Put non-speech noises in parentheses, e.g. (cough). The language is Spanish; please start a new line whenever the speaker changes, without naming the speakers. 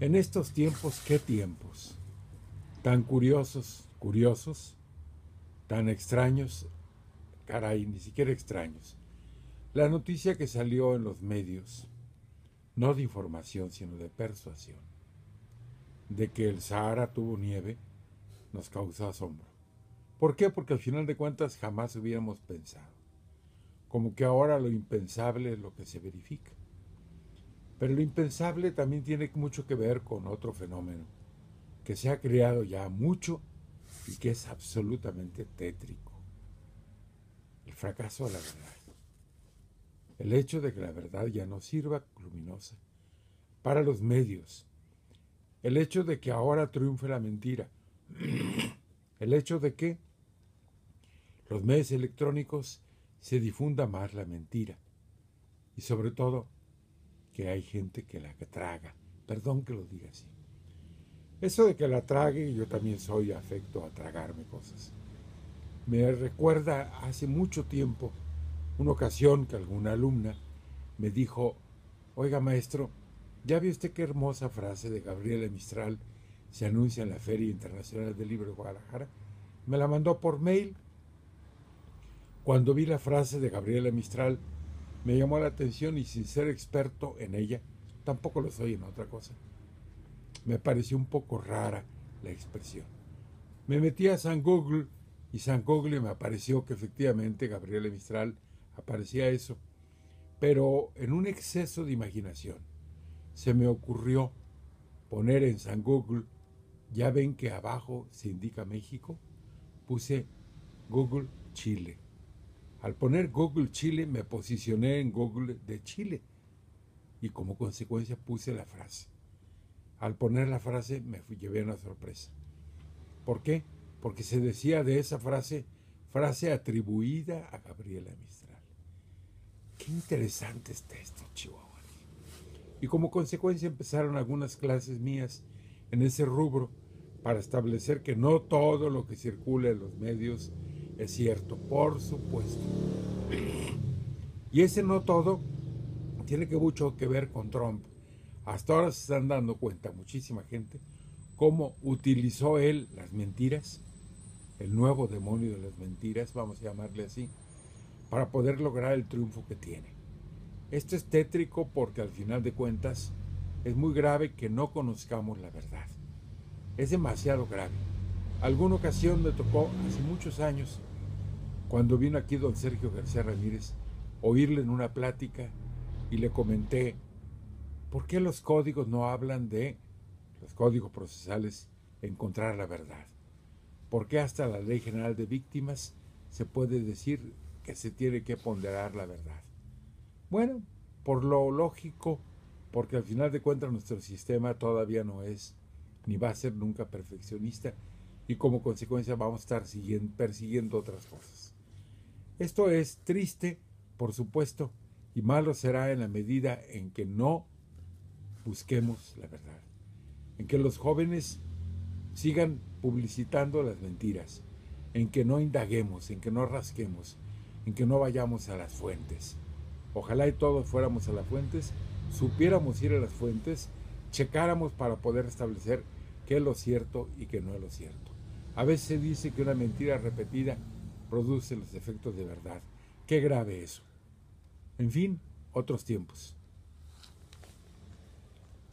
En estos tiempos, ¿qué tiempos? Tan curiosos, curiosos, tan extraños, caray, ni siquiera extraños. La noticia que salió en los medios, no de información, sino de persuasión, de que el Sahara tuvo nieve, nos causó asombro. ¿Por qué? Porque al final de cuentas jamás hubiéramos pensado. Como que ahora lo impensable es lo que se verifica. Pero lo impensable también tiene mucho que ver con otro fenómeno que se ha creado ya mucho y que es absolutamente tétrico. El fracaso de la verdad. El hecho de que la verdad ya no sirva luminosa para los medios. El hecho de que ahora triunfe la mentira. (clears throat) El hecho de que los medios electrónicos se difunda más la mentira. Y sobre todo, que hay gente que la traga. Perdón que lo diga así. Eso de que la trague, yo también soy afecto a tragarme cosas. Me recuerda hace mucho tiempo una ocasión que alguna alumna me dijo, oiga maestro, ¿ya vio usted qué hermosa frase de Gabriela Mistral se anuncia en la Feria Internacional del Libro de Guadalajara? Me la mandó por mail. Cuando vi la frase de Gabriela Mistral, me llamó la atención y sin ser experto en ella, tampoco lo soy en otra cosa me pareció un poco rara la expresión. Me metí a San Google y San Google me apareció que efectivamente Gabriela Mistral aparecía eso. Pero en un exceso de imaginación se me ocurrió poner en San Google, ya ven que abajo se indica México, puse Google Chile. Al poner Google Chile me posicioné en Google de Chile y como consecuencia puse la frase. Al poner la frase me llevé una sorpresa. ¿Por qué? Porque se decía de esa frase, frase atribuida a Gabriela Mistral. Qué interesante está esto, Chihuahua. Y como consecuencia empezaron algunas clases mías en ese rubro para establecer que no todo lo que circula en los medios es cierto, por supuesto. Y ese no todo tiene que mucho que ver con Trump hasta ahora se están dando cuenta muchísima gente cómo utilizó él las mentiras, el nuevo demonio de las mentiras, vamos a llamarle así, para poder lograr el triunfo que tiene. Esto es tétrico porque al final de cuentas es muy grave que no conozcamos la verdad. Es demasiado grave. Alguna ocasión me tocó hace muchos años, cuando vino aquí don Sergio García Ramírez, oírle en una plática y le comenté ¿Por qué los códigos no hablan de los códigos procesales encontrar la verdad? ¿Por qué hasta la ley general de víctimas se puede decir que se tiene que ponderar la verdad? Bueno, por lo lógico, porque al final de cuentas nuestro sistema todavía no es ni va a ser nunca perfeccionista y como consecuencia vamos a estar persiguiendo otras cosas. Esto es triste, por supuesto, y malo será en la medida en que no busquemos la verdad, en que los jóvenes sigan publicitando las mentiras, en que no indaguemos, en que no rasquemos, en que no vayamos a las fuentes. Ojalá y todos fuéramos a las fuentes, supiéramos ir a las fuentes, checáramos para poder establecer qué es lo cierto y qué no es lo cierto. A veces se dice que una mentira repetida produce los efectos de verdad. Qué grave eso. En fin, otros tiempos.